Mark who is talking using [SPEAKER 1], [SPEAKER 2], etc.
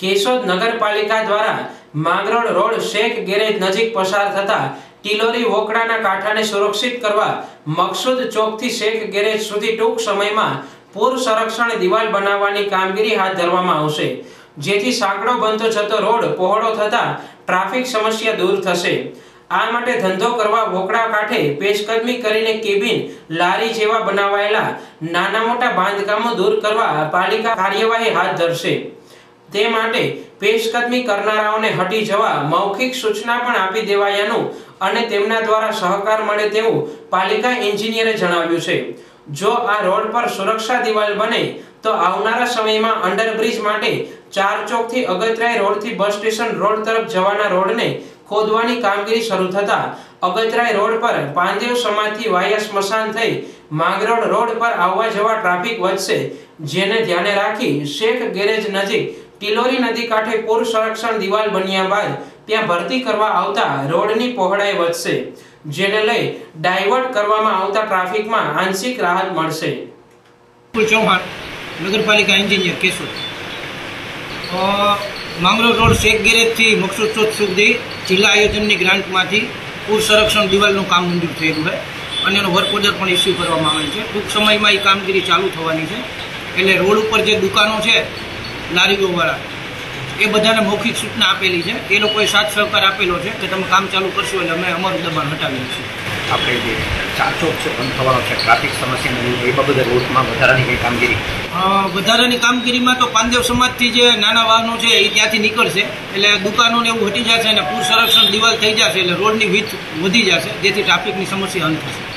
[SPEAKER 1] કેશોદ નગરપાલિકા દ્વારા Mangrol road Sheikh garage નજીક પસાર થતા ટિલોરી વોકડાના કાંઠાને સુરક્ષિત કરવા મકસૂદ ચોકથી શેખ ગેરેજ સુધી ટૂંક સમયમાં પૂર સંરક્ષણ દિવાલ બનાવવાની કામગીરી હાથ ધરવામાં આવશે. જેથી સાંકડો બનતો જતો રોડ પહોળો થતા ટ્રાફિક સમસ્યા દૂર થશે. આ માટે ધંધો કરવા વોકડા કાંઠે પેશકદમી કરીને કેબિન લારી જેવા બનાવાયેલા નાના મોટા બાંધકામો દૂર કરવા પાલિકા કાર્યવાહી હાથ ધરશે. તે માટે પેશકદમી કરનારાઓને હટી જવા મૌખિક સૂચના પણ આપી દેવાયાનું અને તેમના દ્વારા સહકાર મળે તેવું પાલિકા એન્જિનિયરે જણાવ્યું છે. જો આ રોડ પર સુરક્ષા દિવાલ બને, તો આવનારા સમયમાં અંડરબ્રિજ માટે ચાર ચોકથી અગતરાય રોડથી બસ સ્ટેશન રોડ તરફ જવાના રોડને ખોદવાની કામગીરી શરૂ થતા અગતરાય રોડ પર પાંદેવ સમાજથી વાયા સ્મશાન થઈ માંગરોળ રોડ પર આવવા જવા ટ્રાફિક વધશે, જેને ધ્યાને રાખી શેખ ગેરેજ નજીક ટિલોરી નદી કાંઠે પૂર સંરક્ષણ દિવાલ બન્યા બાદ ત્યાં ભરતી કરવા આવતા રોડની પહોળાઈ વધશે, જેને લઈ ડાયવર્ટ કરવામાં આવતા ટ્રાફિકમાં આંશિક રાહત મળશે.
[SPEAKER 2] ચૌહાણ, નગરપાલિકા એન્જિનિયર, કેશોદ. માંગરોળ રોડ શેખ ગેરેજથી મકસૂદ સુધી જિલ્લા આયોજનની ગ્રાન્ટમાંથી પૂર સંરક્ષણ દિવાલનું કામ મંજૂર થયેલું છે અને એનો વર્ક ઓર્ડર પણ ઇસ્યુ કરવામાં આવેલ છે. ટૂંક સમયમાં એ કામગીરી ચાલુ થવાની છે. એટલે રોડ ઉપર જે દુકાનો છે લારીઓવાળા એ બધાને મૌખિક સૂચના આપેલી છે. એ લોકોએ સાથ સહકાર આપેલો છે કે તમે કામ ચાલુ કરશો એટલે અમે અમારું દબાણ હટાવીએ છીએ.
[SPEAKER 3] આપણે જે છે બંધ થવાનો છે ટ્રાફિક સમસ્યાને લીધે એ બાબતે રોડમાં વધારાની કઈ કામગીરી?
[SPEAKER 2] વધારાની કામગીરીમાં તો પાંદેવ સમાજથી જે નાના વાહનો છે એ ત્યાંથી નીકળશે. એટલે દુકાનોને એવું હટી જશે અને પૂર સંરક્ષણ દિવાલ થઈ જશે એટલે રોડની વીથ વધી જશે જેથી ટ્રાફિકની સમસ્યા હલ થશે.